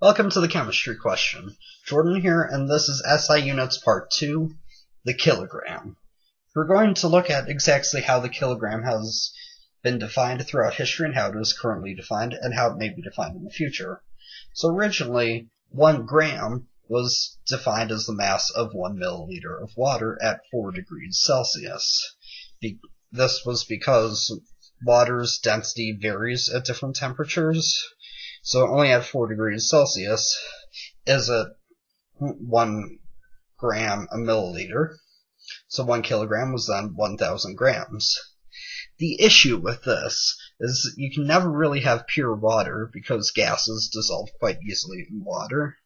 Welcome to the chemistry question. Jordan here, and this is SI Units Part 2, the kilogram. We're going to look at exactly how the kilogram has been defined throughout history and how it is currently defined and how it may be defined in the future. So originally, 1 gram was defined as the mass of 1 milliliter of water at 4 degrees Celsius. Be this was because water's density varies at different temperatures, so only at 4 degrees Celsius is it 1 gram a milliliter. So 1 kilogram was then 1,000 grams. The issue with this is you can never really have pure water because gases dissolve quite easily in water,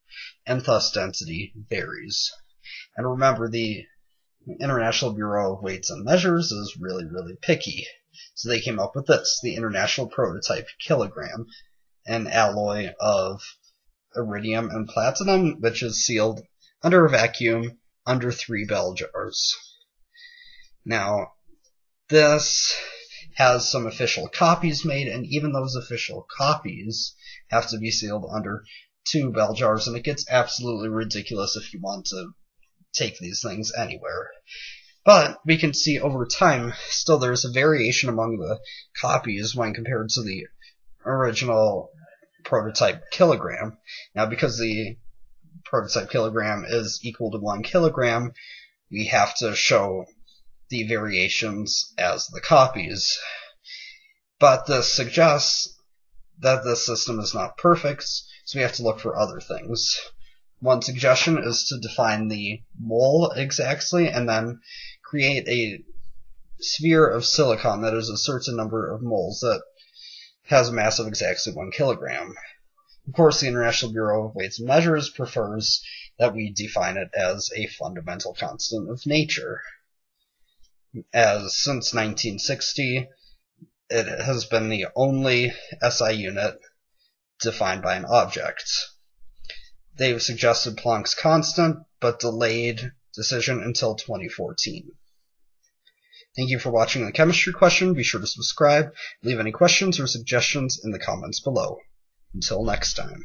and thus density varies. And remember, the International Bureau of Weights and Measures is really, really picky. So they came up with this, the International Prototype Kilogram, an alloy of iridium and platinum, which is sealed under a vacuum under three bell jars. Now, this has some official copies made, and even those official copies have to be sealed under two bell jars, and it gets absolutely ridiculous if you want to take these things anywhere. But we can see over time, still there's a variation among the copies when compared to the original prototype kilogram. Now, because the prototype kilogram is equal to one kilogram, we have to show the variations as the copies. But this suggests that the system is not perfect, so we have to look for other things. One suggestion is to define the mole exactly and then create a sphere of silicon that is a certain number of moles that has a mass of exactly one kilogram. Of course, the International Bureau of Weights and Measures prefers that we define it as a fundamental constant of nature. As since 1960, it has been the only SI unit defined by an object. They've suggested Planck's constant, but delayed decision until 2014. Thank you for watching the chemistry question. Be sure to subscribe. Leave any questions or suggestions in the comments below. Until next time.